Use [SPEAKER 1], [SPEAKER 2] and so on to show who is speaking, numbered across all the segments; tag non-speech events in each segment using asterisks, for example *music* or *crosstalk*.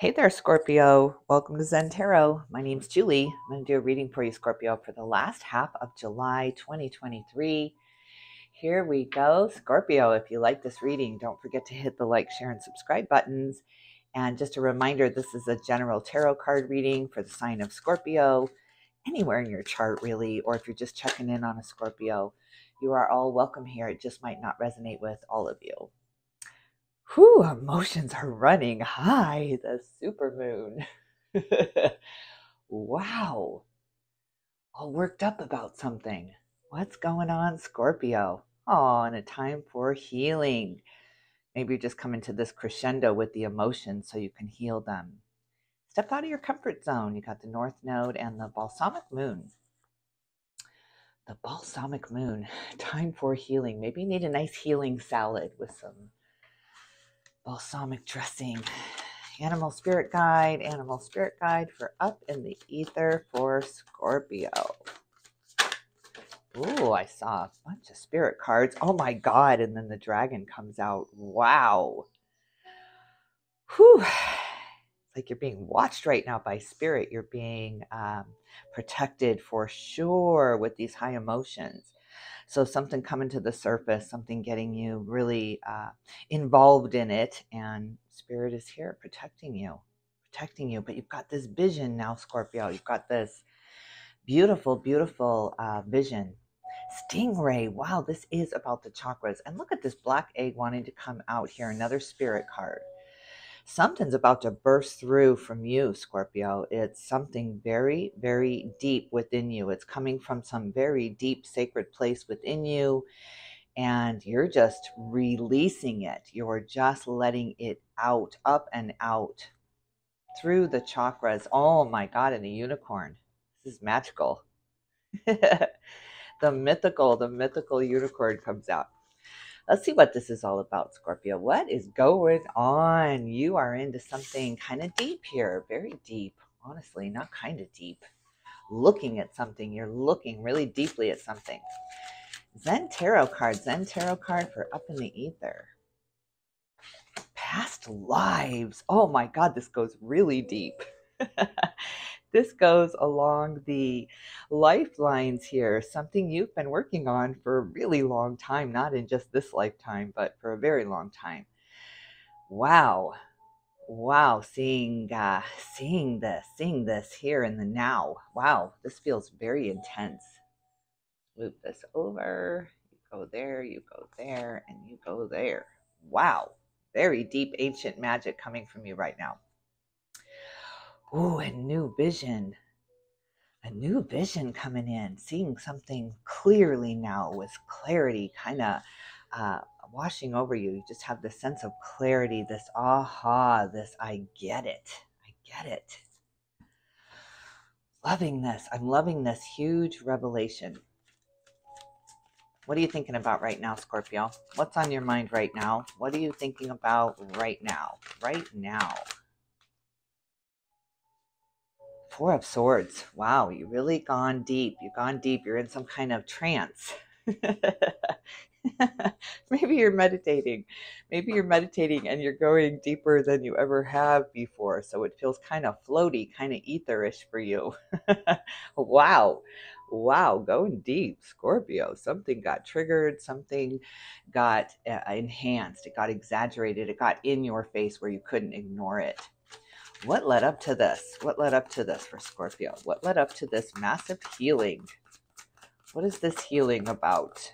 [SPEAKER 1] Hey there, Scorpio. Welcome to Zen Tarot. My name's Julie. I'm going to do a reading for you, Scorpio, for the last half of July 2023. Here we go. Scorpio, if you like this reading, don't forget to hit the like, share, and subscribe buttons. And just a reminder this is a general tarot card reading for the sign of Scorpio, anywhere in your chart, really, or if you're just checking in on a Scorpio. You are all welcome here. It just might not resonate with all of you. Whew, emotions are running high. The super moon. *laughs* wow. All worked up about something. What's going on, Scorpio? Oh, and a time for healing. Maybe you're just come into this crescendo with the emotions so you can heal them. Step out of your comfort zone. You got the North Node and the Balsamic Moon. The Balsamic Moon. *sighs* Time for healing. Maybe you need a nice healing salad with some balsamic dressing. Animal spirit guide, animal spirit guide for up in the ether for Scorpio. Ooh, I saw a bunch of spirit cards. Oh my God. And then the dragon comes out. Wow. Whew. It's like you're being watched right now by spirit. You're being um, protected for sure with these high emotions. So something coming to the surface, something getting you really uh, involved in it, and spirit is here protecting you, protecting you. But you've got this vision now, Scorpio. You've got this beautiful, beautiful uh, vision. Stingray. Wow, this is about the chakras. And look at this black egg wanting to come out here. Another spirit card something's about to burst through from you, Scorpio. It's something very, very deep within you. It's coming from some very deep, sacred place within you. And you're just releasing it. You're just letting it out, up and out through the chakras. Oh my God, and a unicorn. This is magical. *laughs* the mythical, the mythical unicorn comes out. Let's see what this is all about, Scorpio. What is going on? You are into something kind of deep here, very deep, honestly, not kind of deep. Looking at something, you're looking really deeply at something. Zen Tarot card, Zen Tarot card for Up in the Ether. Past lives. Oh my God, this goes really deep. *laughs* this goes along the lifelines here, something you've been working on for a really long time, not in just this lifetime, but for a very long time. Wow. Wow, seeing uh, seeing this, seeing this here in the now. Wow, this feels very intense. Move this over. You go there, you go there, and you go there. Wow, very deep ancient magic coming from you right now. Ooh, a new vision. A new vision coming in, seeing something clearly now with clarity kind of uh, washing over you. You just have this sense of clarity, this aha, this I get it. I get it. Loving this. I'm loving this huge revelation. What are you thinking about right now, Scorpio? What's on your mind right now? What are you thinking about right now? Right now. Four of Swords. Wow, you really gone deep. You've gone deep. You're in some kind of trance. *laughs* Maybe you're meditating. Maybe you're meditating and you're going deeper than you ever have before. So it feels kind of floaty, kind of etherish for you. *laughs* wow. Wow, going deep, Scorpio. Something got triggered, something got uh, enhanced, it got exaggerated, it got in your face where you couldn't ignore it. What led up to this? What led up to this for Scorpio? What led up to this massive healing? What is this healing about?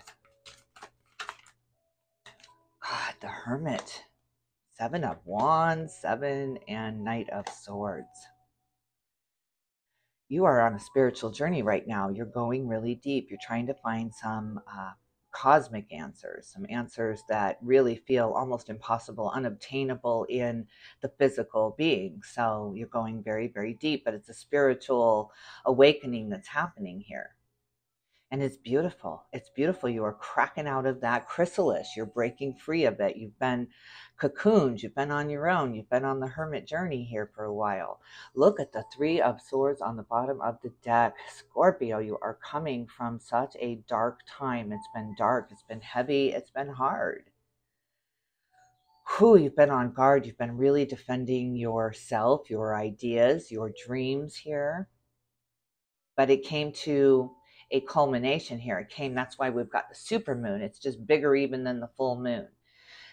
[SPEAKER 1] God, the Hermit. Seven of Wands, Seven, and Knight of Swords. You are on a spiritual journey right now. You're going really deep. You're trying to find some uh, cosmic answers, some answers that really feel almost impossible, unobtainable in the physical being. So you're going very, very deep, but it's a spiritual awakening that's happening here. And it's beautiful. It's beautiful. You are cracking out of that chrysalis. You're breaking free of it. You've been cocooned. You've been on your own. You've been on the hermit journey here for a while. Look at the Three of Swords on the bottom of the deck. Scorpio, you are coming from such a dark time. It's been dark. It's been heavy. It's been hard. who you've been on guard. You've been really defending yourself, your ideas, your dreams here. But it came to a culmination here. It came, that's why we've got the super moon. It's just bigger even than the full moon.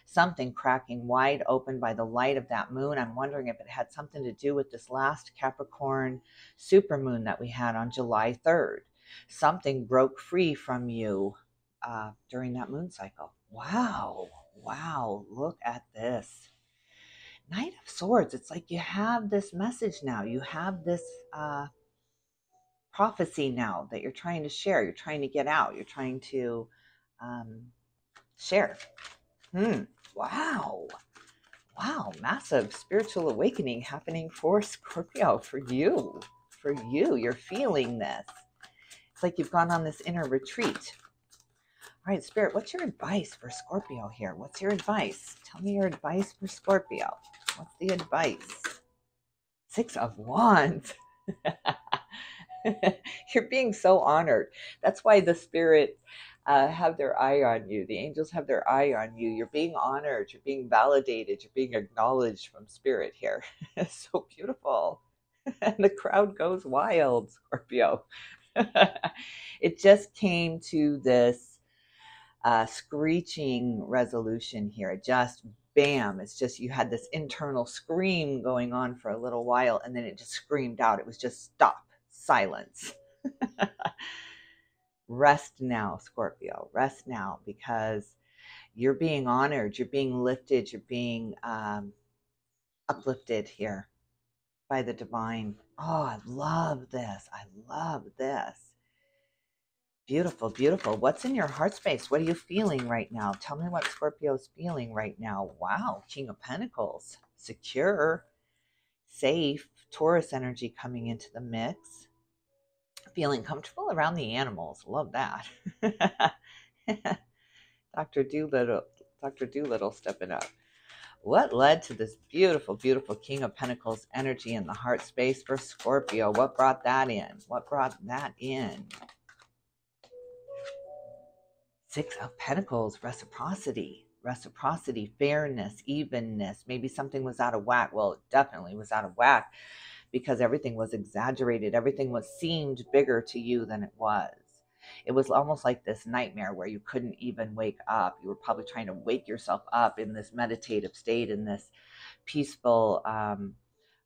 [SPEAKER 1] Something cracking wide open by the light of that moon. I'm wondering if it had something to do with this last Capricorn super moon that we had on July 3rd. Something broke free from you uh, during that moon cycle. Wow. Wow. Look at this. Knight of Swords. It's like you have this message now. You have this uh, prophecy now that you're trying to share. You're trying to get out. You're trying to um, share. Hmm. Wow. Wow. Massive spiritual awakening happening for Scorpio, for you. For you. You're feeling this. It's like you've gone on this inner retreat. All right, Spirit, what's your advice for Scorpio here? What's your advice? Tell me your advice for Scorpio. What's the advice? Six of Wands. *laughs* *laughs* You're being so honored. That's why the Spirit uh, have their eye on you. The angels have their eye on you. You're being honored. You're being validated. You're being acknowledged from Spirit here. *laughs* It's so beautiful. *laughs* and the crowd goes wild, Scorpio. it just came to this uh, screeching resolution here. It just bam, it's just you had this internal scream going on for a little while and then it just screamed out. It was just stop, silence. *laughs* Rest now, Scorpio. Rest now because you're being honored, you're being lifted, you're being um, uplifted here by the divine. Oh, I love this. I love this. Beautiful, beautiful. What's in your heart space? What are you feeling right now? Tell me what Scorpio's feeling right now. Wow, King of Pentacles, secure, safe, Taurus energy coming into the mix feeling comfortable around the animals. Love that. *laughs* Dr. Dolittle, Dr. Dolittle stepping up. What led to this beautiful, beautiful King of Pentacles energy in the heart space for Scorpio? What brought that in? What brought that in? Six of Pentacles, reciprocity, reciprocity, fairness, evenness. Maybe something was out of whack. Well, it definitely was out of whack because everything was exaggerated. Everything was seemed bigger to you than it was. It was almost like this nightmare where you couldn't even wake up. You were probably trying to wake yourself up in this meditative state, in this peaceful um,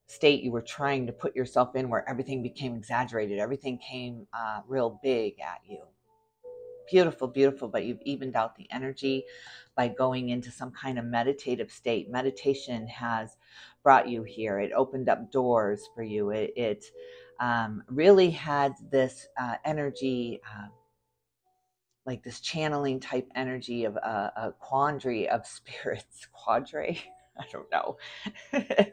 [SPEAKER 1] state you were trying to put yourself in where everything became exaggerated. Everything came uh, real big at you. Beautiful, beautiful, but you've evened out the energy by going into some kind of meditative state. Meditation has brought you here. It opened up doors for you. It, it um, really had this uh, energy, uh, like this channeling type energy of uh, a quandary of *laughs* spirits. Quadre? I don't know. *laughs*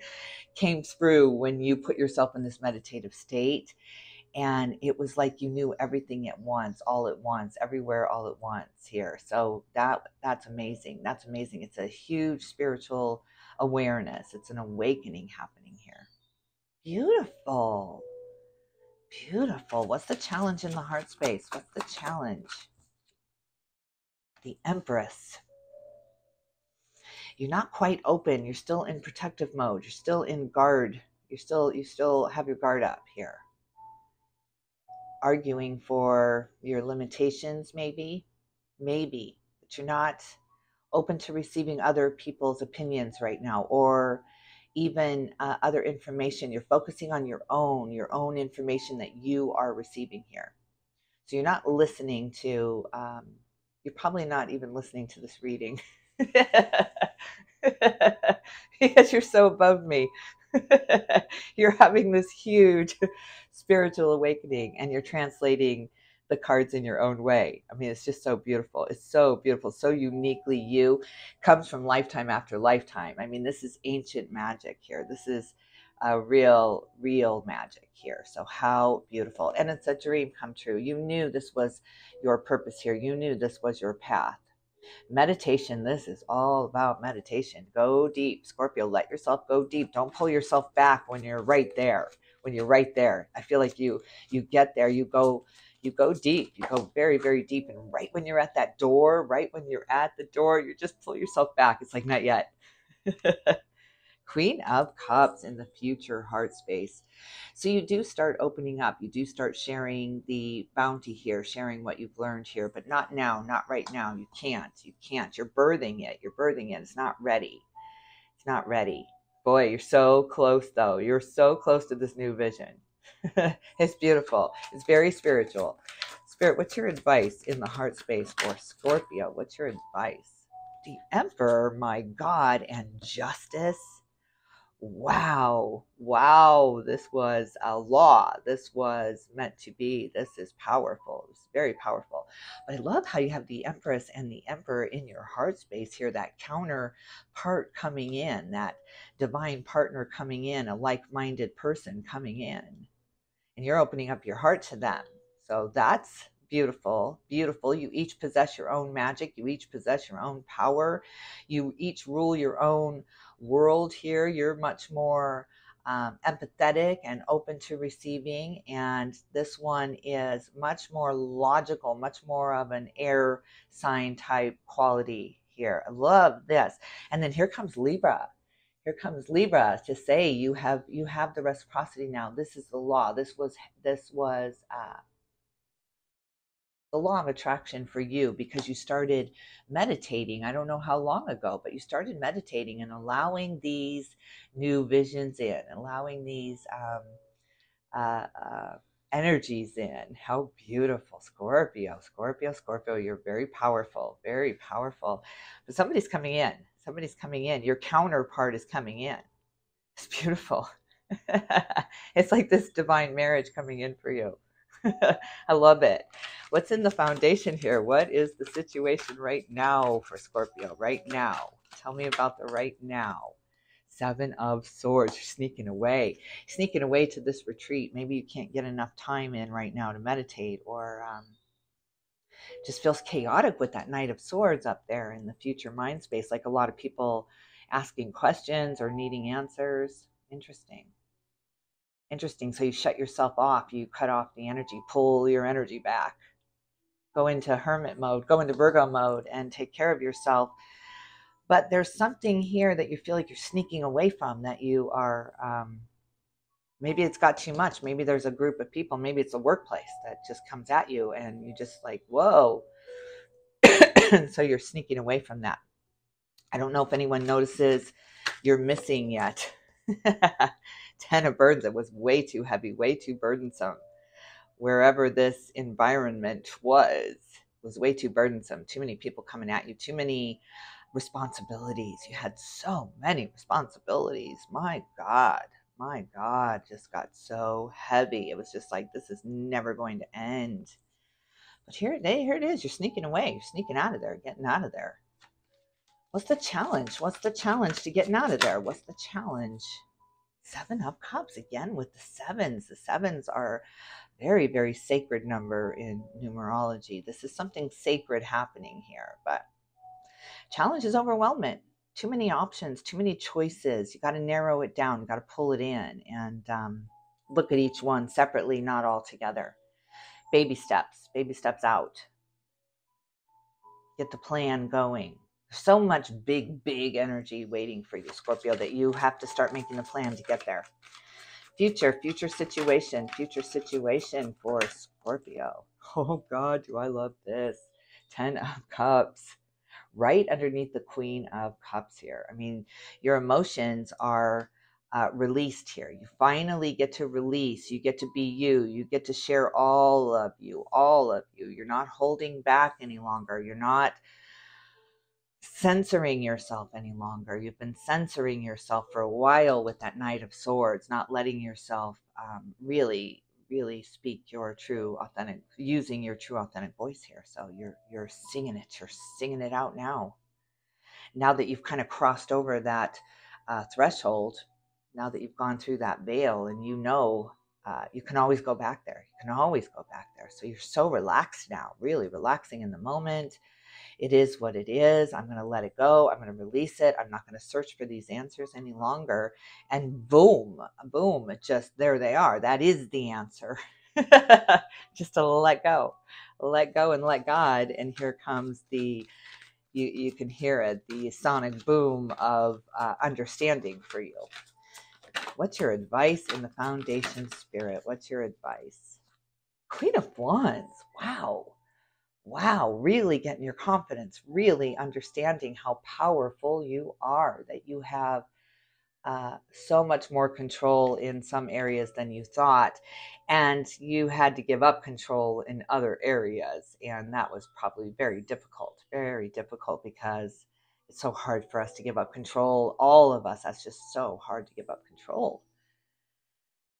[SPEAKER 1] Came through when you put yourself in this meditative state. And it was like you knew everything at once, all at once, everywhere, all at once here. So that that's amazing. That's amazing. It's a huge spiritual awareness. It's an awakening happening here. Beautiful. Beautiful. What's the challenge in the heart space? What's the challenge? The Empress. You're not quite open. You're still in protective mode. You're still in guard. You're still you still have your guard up here. Arguing for your limitations, maybe, maybe, but you're not open to receiving other people's opinions right now or even uh, other information. You're focusing on your own, your own information that you are receiving here. So you're not listening to, um, you're probably not even listening to this reading *laughs* because you're so above me. *laughs* you're having this huge spiritual awakening and you're translating the cards in your own way. I mean, it's just so beautiful. It's so beautiful, so uniquely you. Comes from lifetime after lifetime. I mean, this is ancient magic here. This is a real, real magic here. So how beautiful. And it's a dream come true. You knew this was your purpose here. You knew this was your path. Meditation, this is all about meditation. Go deep. Scorpio, let yourself go deep. Don't pull yourself back when you're right there. When you're right there. I feel like you you get there, you go you go deep. You go very, very deep. And right when you're at that door, right when you're at the door, you just pull yourself back. It's like, not yet. *laughs* Queen of Cups in the future heart space. So you do start opening up. You do start sharing the bounty here, sharing what you've learned here, but not now, not right now. You can't. You can't. You're birthing it. You're birthing it. It's not ready. It's not ready. Boy, you're so close though. You're so close to this new vision. *laughs* it's beautiful. It's very spiritual. Spirit, what's your advice in the heart space for Scorpio? What's your advice? The Emperor, my God, and justice wow, wow, this was a law. This was meant to be. This is powerful. It's very powerful. But I love how you have the Empress and the Emperor in your heart space here, that counter part coming in, that divine partner coming in, a like minded person coming in. And you're opening up your heart to them. So that's beautiful, beautiful. You each possess your own magic. You each possess your own power. You each rule your own world here. You're much more um, empathetic and open to receiving. And this one is much more logical, much more of an air sign type quality here. I love this. And then here comes Libra. Here comes Libra to say you have you have the reciprocity now. This is the law. This was this was uh, the law of attraction for you because you started meditating. I don't know how long ago, but you started meditating and allowing these new visions in, allowing these um, uh, uh, energies in. How beautiful, Scorpio, Scorpio, Scorpio. You're very powerful, very powerful. But somebody's coming in. Somebody's coming in. Your counterpart is coming in. It's beautiful. *laughs* it's like this divine marriage coming in for you. *laughs* I love it. What's in the foundation here? What is the situation right now for Scorpio? Right now. Tell me about the right now. Seven of Swords. You're sneaking away. Sneaking away to this retreat. Maybe you can't get enough time in right now to meditate or um, just feels chaotic with that Knight of Swords up there in the future mind space. Like a lot of people asking questions or needing answers. Interesting. Interesting. So you shut yourself off, you cut off the energy, pull your energy back, go into hermit mode, go into Virgo mode, and take care of yourself. But there's something here that you feel like you're sneaking away from, that you are. Um, maybe it's got too much. Maybe there's a group of people. Maybe it's a workplace that just comes at you, and you just like, whoa. and *coughs* so you're sneaking away from that. I don't know if anyone notices you're missing yet. *laughs* 10 of burdens. It was way too heavy, way too burdensome. Wherever this environment was, was way too burdensome. Too many people coming at you, too many responsibilities. You had so many responsibilities. My God, my God, just got so heavy. It was just like, this is never going to end. But here, here it is. You're sneaking away. You're sneaking out of there, getting out of there. What's the challenge? What's the challenge to getting out of there? What's the challenge? Seven of Cups again with the sevens. The sevens are very, very sacred number in numerology. This is something sacred happening here, but challenge is overwhelming. Too many options, too many choices. You got to narrow it down. You got to pull it in and um, look at each one separately, not all together. Baby steps, baby steps out. Get the plan going so much big, big energy waiting for you, Scorpio, that you have to start making the plan to get there. Future, future situation, future situation for Scorpio. *laughs* Oh God, do I love this. Ten of Cups, right underneath the Queen of Cups here. I mean, your emotions are uh, released here. You finally get to release. You get to be you. You get to share all of you, all of you. You're not holding back any longer. You're not censoring yourself any longer. You've been censoring yourself for a while with that Knight of Swords, not letting yourself um, really, really speak your true, authentic, using your true, authentic voice here. So you're you're singing it. You're singing it out now. Now that you've kind of crossed over that uh, threshold, now that you've gone through that veil, and you know uh, you can always go back there. You can always go back there. So you're so relaxed now, really relaxing in the moment it is what it is. I'm going to let it go. I'm going to release it. I'm not going to search for these answers any longer. And boom, boom, just there they are. That is the answer. *laughs* just to let go, let go and let God. And here comes the you, you can hear it the sonic boom of uh, understanding for you. What's your advice in the foundation spirit? What's your advice? Queen of Wands. Wow. Wow. Really getting your confidence, really understanding how powerful you are, that you have uh, so much more control in some areas than you thought. And you had to give up control in other areas. And that was probably very difficult, very difficult because it's so hard for us to give up control. All of us, that's just so hard to give up control.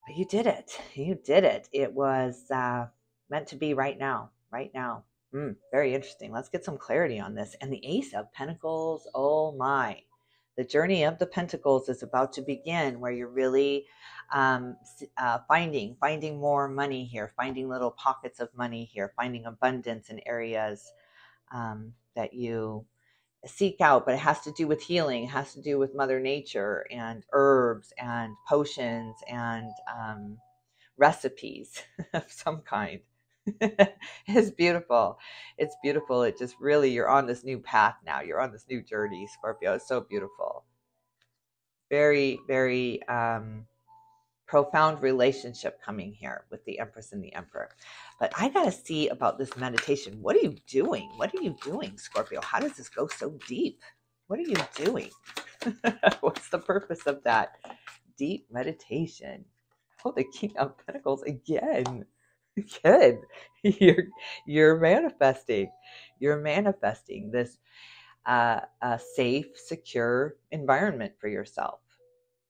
[SPEAKER 1] But you did it. You did it. It was uh, meant to be right now, right now. Mm, very interesting. Let's get some clarity on this. And the Ace of Pentacles, oh my the journey of the pentacles is about to begin where you're really um, uh, finding finding more money here finding little pockets of money here finding abundance in areas um, that you seek out but it has to do with healing it has to do with mother nature and herbs and potions and um, recipes *laughs* of some kind *laughs* it's beautiful. It's beautiful. It just really, you're on this new path now. You're on this new journey, Scorpio. It's so beautiful. Very, very um, profound relationship coming here with the Empress and the Emperor. But I got to see about this meditation. What are you doing? What are you doing, Scorpio? How does this go so deep? What are you doing? *laughs* What's the purpose of that deep meditation? Oh, the King of Pentacles again. *laughs* Good. You're you're manifesting. You're manifesting this uh, a safe, secure environment for yourself,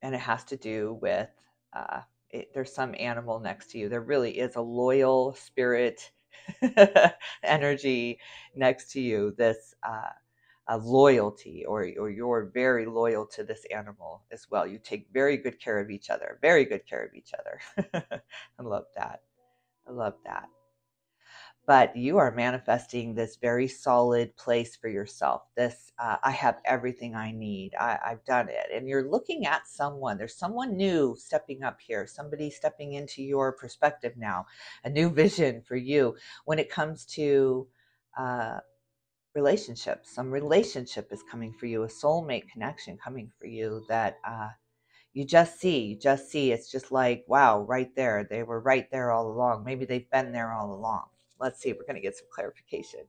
[SPEAKER 1] and it has to do with uh, it, there's some animal next to you. There really is a loyal spirit *laughs* energy next to you. This uh, a loyalty, or or you're very loyal to this animal as well. You take very good care of each other. Very good care of each other. *laughs* I love that. I love that. But you are manifesting this very solid place for yourself. This, uh, I have everything I need. I, I've done it. And you're looking at someone. There's someone new stepping up here, somebody stepping into your perspective now, a new vision for you when it comes to uh, relationships. Some relationship is coming for you, a soulmate connection coming for you that uh, you just see, you just see. It's just like, wow, right there. They were right there all along. Maybe they've been there all along. Let's see. We're going to get some clarification.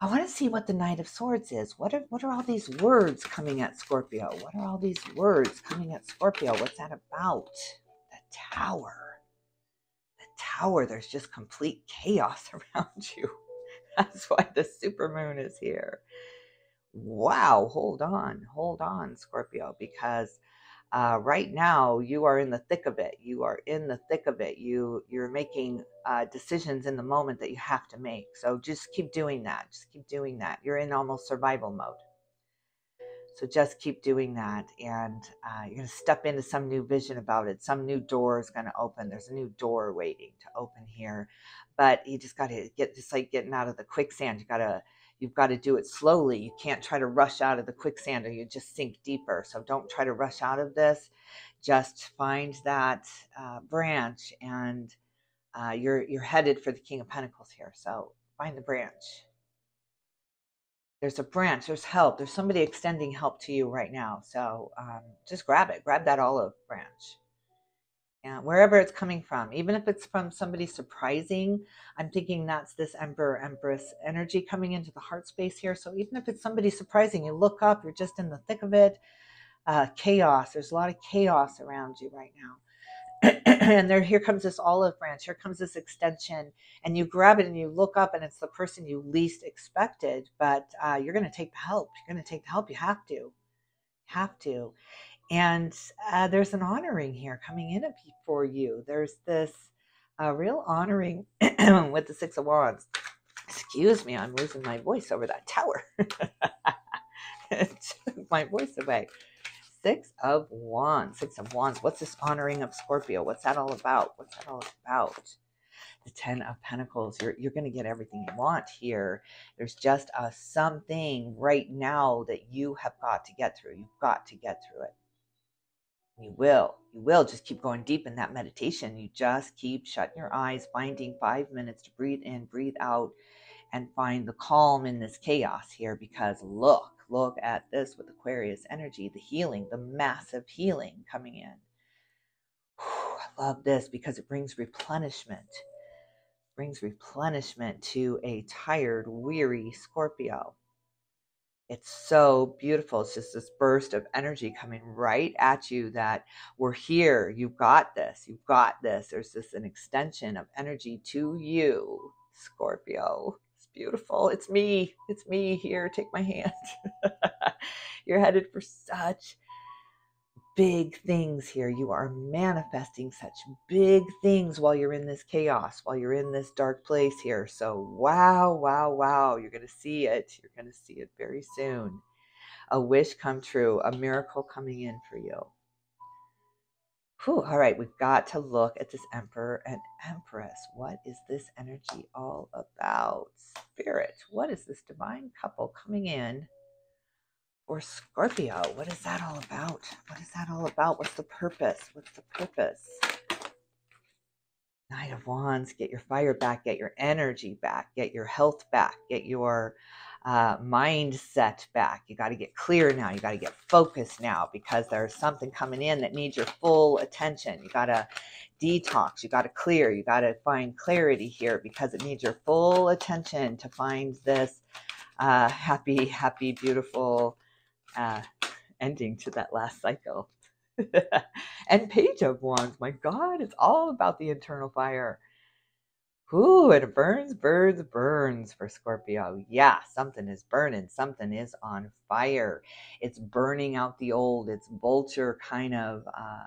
[SPEAKER 1] I want to see what the Knight of Swords is. What are what are all these words coming at Scorpio? What are all these words coming at Scorpio? What's that about? The Tower. The Tower. There's just complete chaos *laughs* around you. That's why the supermoon is here wow, hold on, hold on, Scorpio, because uh, right now you are in the thick of it. You are in the thick of it. You you're making uh, decisions in the moment that you have to make. So just keep doing that. Just keep doing that. You're in almost survival mode. So just keep doing that, and uh, you're to step into some new vision about it. Some new door is going to open. There's a new door waiting to open here, but you just got to get just like getting out of the quicksand. You got to You've got to do it slowly. You can't try to rush out of the quicksand or you just sink deeper. So don't try to rush out of this. Just find that uh, branch and uh, you're, you're headed for the King of Pentacles here. So find the branch. There's a branch, there's help, there's somebody extending help to you right now. So um, just grab it, grab that olive branch and wherever it's coming from, even if it's from somebody surprising, I'm thinking that's this Emperor Empress energy coming into the heart space here. So even if it's somebody surprising, you look up, you're just in the thick of it. Uh, chaos. There's a lot of chaos around you right now. *clears throat* and there, here comes this olive branch. Here comes this extension, and you grab it and you look up, and it's the person you least expected. But uh, you're going to take the help. You're going to take the help. You have to, have to. And uh, there's an honoring here coming in for you. There's this uh, real honoring *clears throat* with the Six of Wands. Excuse me, I'm losing my voice over that tower. *laughs* it took my voice away. Six of Wands. Six of Wands. What's this honoring of Scorpio? What's that all about? What's that all about? The Ten of Pentacles. You're, you're going to get everything you want here. There's just a something right now that you have got to get through. You've got to get through it. You will. You will just keep going deep in that meditation. You just keep shutting your eyes, finding five minutes to breathe in, breathe out, and find the calm in this chaos here because look, look at this with Aquarius energy, the healing, the massive healing coming in. I love this because it brings replenishment. Brings replenishment to a tired, weary Scorpio. It's so beautiful. It's just this burst of energy coming right at you that we're here. You've got this. You've got this. There's this an extension of energy to you, Scorpio. It's beautiful. It's me. It's me here. Take my hand. *laughs* You're headed for such big things here. You are manifesting such big things while you're in this chaos, while you're in this dark place here. So, wow, wow, wow. You're going to see it. You're going to see it very soon. A wish come true, a miracle coming in for you. Whew, all right, we've got to look at this Emperor and Empress. What is this energy all about? Spirit, what is this divine couple coming in? Or Scorpio. What is that all about? What is that all about? What's the purpose? What's the purpose? Knight of Wands, get your fire back, get your energy back, get your health back, get your uh, mindset back. You got to get clear now. You got to get focused now because there's something coming in that needs your full attention. You got to detox. You got to clear. You got to find clarity here because it needs your full attention to find this uh, happy, happy, beautiful uh, ending to that last cycle. *laughs* and Page of Wands, my God, it's all about the internal fire. Ooh, it burns, burns, burns for Scorpio. Yeah, something is burning, something is on fire. It's burning out the old. It's vulture kind of uh,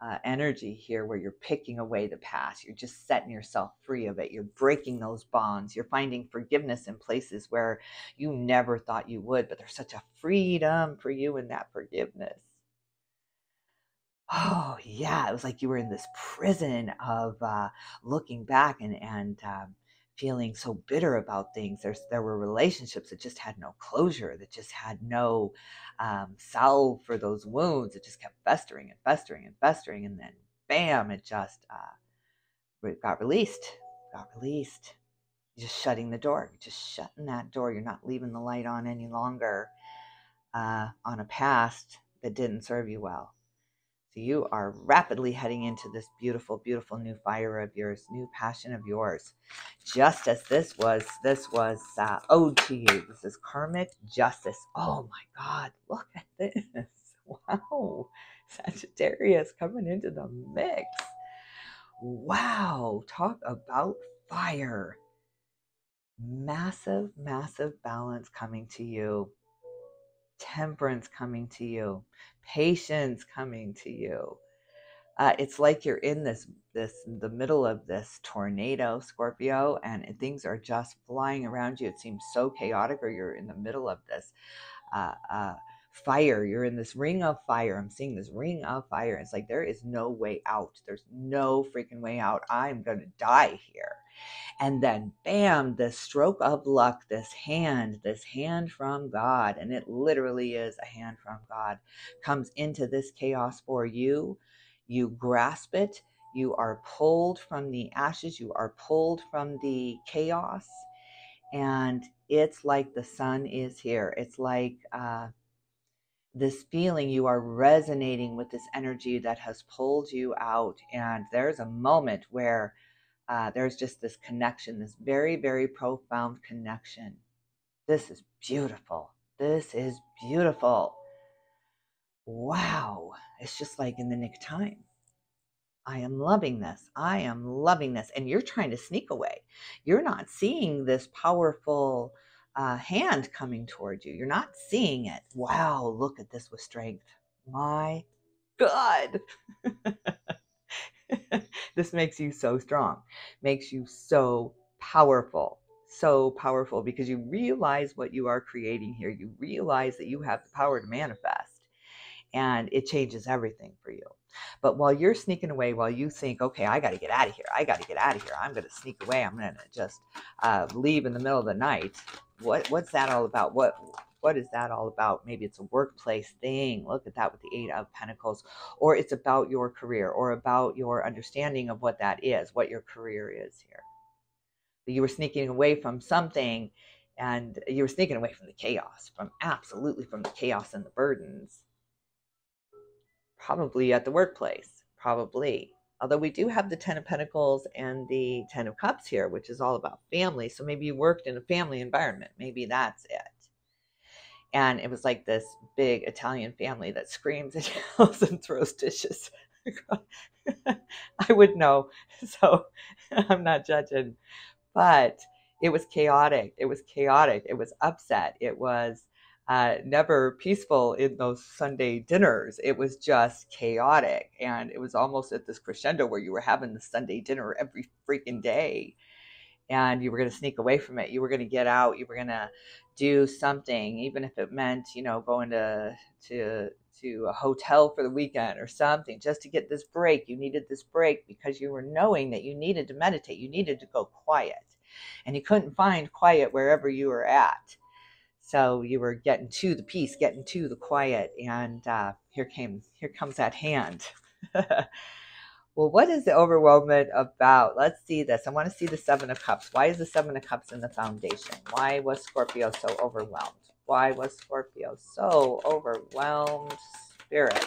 [SPEAKER 1] uh, energy here where you're picking away the past. You're just setting yourself free of it. You're breaking those bonds. You're finding forgiveness in places where you never thought you would, but there's such a freedom for you in that forgiveness. Oh, yeah. It was like you were in this prison of uh, looking back and, and, um, feeling so bitter about things. There's there were relationships that just had no closure, that just had no um, salve for those wounds. It just kept festering and festering and festering, and then bam, it just uh, got released. Got released. You're just shutting the door. You're just shutting that door. You're not leaving the light on any longer uh, on a past that didn't serve you well. So you are rapidly heading into this beautiful, beautiful new fire of yours, new passion of yours. Just as this was, this was uh, owed to you. This is karmic justice. Oh my God, look at this. *laughs* Wow. Sagittarius coming into the mix. Wow. Talk about fire. Massive, massive balance coming to you temperance coming to you, patience coming to you. Uh, it's like you're in this this the middle of this tornado scorpio and things are just flying around you. It seems so chaotic or you're in the middle of this uh, uh, fire. You're in this ring of fire. I'm seeing this ring of fire. It's like there is no way out. There's no freaking way out. I'm gonna die here and then, bam, this stroke of luck, this hand, this hand from God, and it literally is a hand from God, comes into this chaos for you. You grasp it. You are pulled from the ashes. You are pulled from the chaos. And it's like the sun is here. It's like, uh, this feeling you are resonating with this energy that has pulled you out and there's a moment where uh, there's just this connection, this very, very profound connection. This is beautiful. This is beautiful. Wow. It's just like in the nick of time. I am loving this. I am loving this. And you're trying to sneak away. You're not seeing this powerful uh, hand coming towards you. You're not seeing it. Wow, look at this with strength. My God. *laughs* *laughs* this makes you so strong, makes you so powerful, so powerful because you realize what you are creating here. You realize that you have the power to manifest, and it changes everything for you. But while you're sneaking away, while you think, okay, I got to get out of here, I got to get out of here, I'm going to sneak away, I'm going to just uh, leave in the middle of the night. What what's that all about? What what is that all about? Maybe it's a workplace thing. Look at that with the Eight of Pentacles. Or it's about your career or about your understanding of what that is, what your career is here. You were sneaking away from something and you were sneaking away from the chaos, from absolutely from the chaos and the burdens. Probably at the workplace, probably. Although we do have the Ten of Pentacles and the Ten of Cups here, which is all about family. So maybe you worked in a family environment. Maybe that's it. And it was like this big Italian family that screams and *laughs* yells and throws dishes. *laughs* I would know. *laughs* So I'm not judging. But it was chaotic. It was chaotic. It was upset. It was uh, never peaceful in those Sunday dinners. It was just chaotic. And it was almost at this crescendo where you were having the Sunday dinner every freaking day. And you were going to sneak away from it. You were going to get out. You were going to do something, even if it meant, you know, going to, to, to a hotel for the weekend or something just to get this break. You needed this break because you were knowing that you needed to meditate. You needed to go quiet and you couldn't find quiet wherever you were at. So you were getting to the peace, getting to the quiet, and uh, here came here comes that hand. *laughs* well, what is the overwhelmment about? Let's see this. I want to see the Seven of Cups. Why is the Seven of Cups in the foundation? Why was Scorpio so overwhelmed? Why was Scorpio so overwhelmed? Spirit.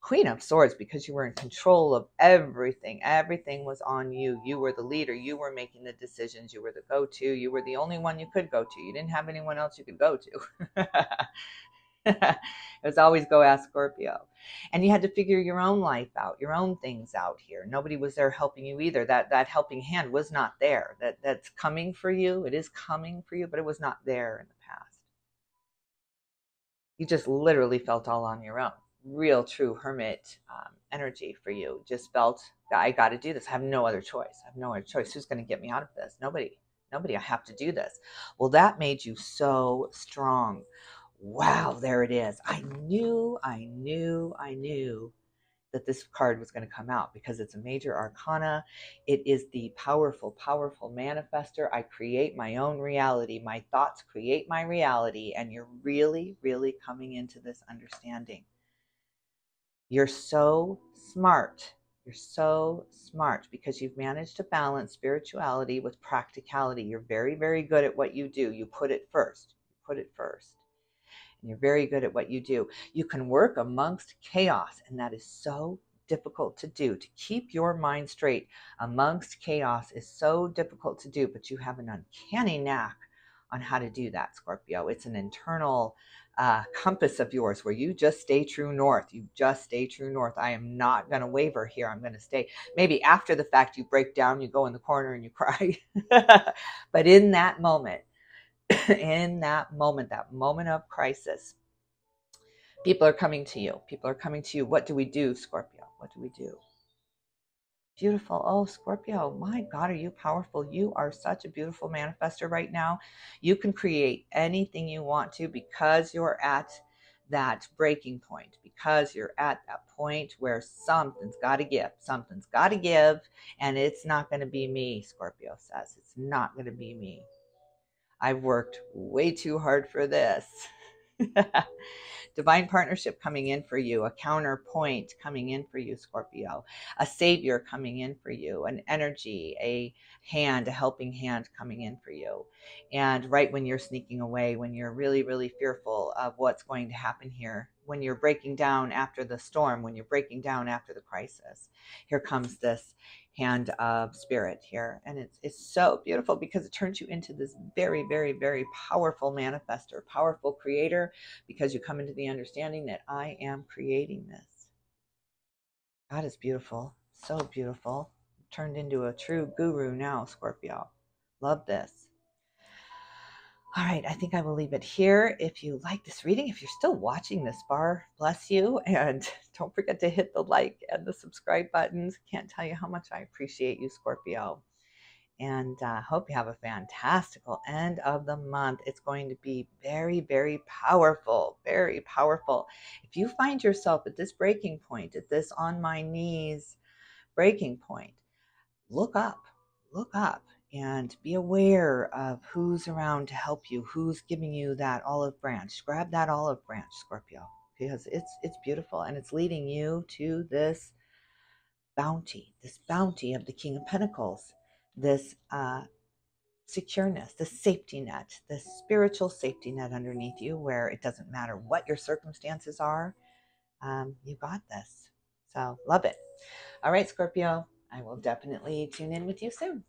[SPEAKER 1] Queen of Swords because you were in control of everything. Everything was on you. You were the leader. You were making the decisions. You were the go to. You were the only one you could go to. You didn't have anyone else you could go to. *laughs* *laughs* it was always go ask Scorpio. And you had to figure your own life out, your own things out here. Nobody was there helping you either. That that helping hand was not there. That that's coming for you. It is coming for you, but it was not there in the past. You just literally felt all on your own real true hermit um, energy for you. Just felt that I got to do this. I have no other choice. I have no other choice. Who's going to get me out of this? Nobody. Nobody. I have to do this. Well, that made you so strong. Wow, there it is. I knew, I knew, I knew that this card was going to come out because it's a major arcana. It is the powerful, powerful manifester. I create my own reality. My thoughts create my reality. And you're really, really coming into this understanding. You're so smart. You're so smart because you've managed to balance spirituality with practicality. You're very, very good at what you do. You put it first. You put it first. And you're very good at what you do. You can work amongst chaos, and that is so difficult to do. To keep your mind straight amongst chaos is so difficult to do, but you have an uncanny knack on how to do that, Scorpio. It's an internal uh, compass of yours where you just stay true north. You just stay true north. I am not going to waver here. I'm going to stay. Maybe after the fact, you break down, you go in the corner and you *laughs* cry. but in that moment, *coughs* in that moment, that moment of crisis, people are coming to you. People are coming to you. What do we do, Scorpio? What do we do? Beautiful. Oh, Scorpio, my God, are you powerful? You are such a beautiful manifester right now. You can create anything you want to because you're at that breaking point, because you're at that point where something's got to give. Something's got to give, and it's not going to be me, Scorpio says. It's not going to be me. I've worked way too hard for this. *laughs* divine partnership coming in for you, a counterpoint coming in for you, Scorpio, a savior coming in for you, an energy, a hand, a helping hand coming in for you. And right when you're sneaking away, when you're really, really fearful of what's going to happen here, when you're breaking down after the storm, when you're breaking down after the crisis, here comes this hand of spirit here. And it's, it's so beautiful because it turns you into this very, very, very powerful manifester, powerful creator, because you come into the understanding that I am creating this. God is beautiful, so beautiful. Turned into a true guru now, Scorpio. Love this. All right, I think I will leave it here. If you like this reading, if you're still watching this bar, bless you. And *laughs* don't forget to hit the like and the subscribe buttons. Can't tell you how much I appreciate you, Scorpio. And uh, hope you have a fantastical end of the month. It's going to be very, very powerful, very powerful. If you find yourself at this breaking point, at this on my knees breaking point, look up, look up and be aware of who's around to help you, who's giving you that olive branch. Grab that olive branch, Scorpio, because it's it's beautiful and it's leading you to this bounty, this bounty of the King of Pentacles. this uh, secureness, the safety net, the spiritual safety net underneath you, where it doesn't matter what your circumstances are, um, you got this. So, love it. All right, Scorpio, I will definitely tune in with you soon.